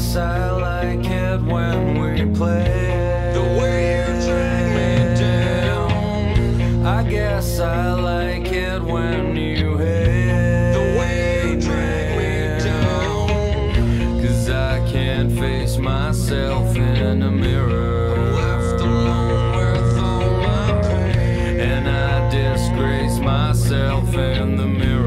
guess I like it when we play. The way you drag me down. I guess I like it when you hate. The way you drag me down. Cause I can't face myself in a mirror. Left alone with all my pain. And I disgrace myself in the mirror.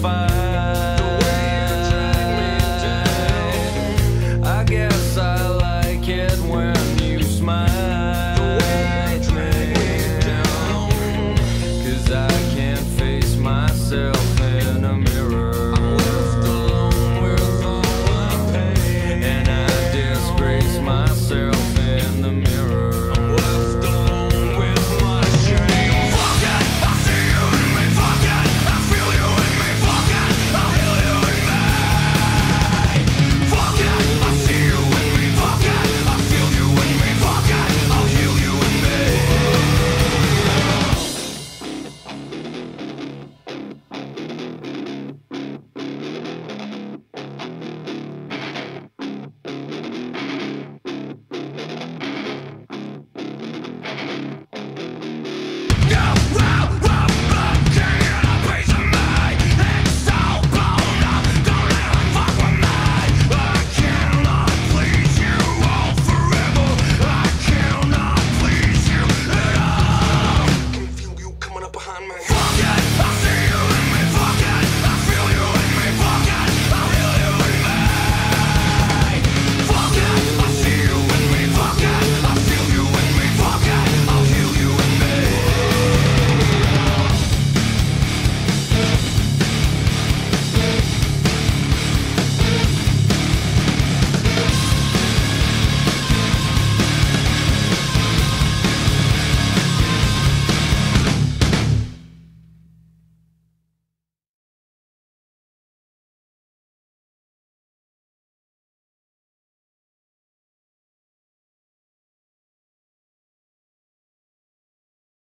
fire.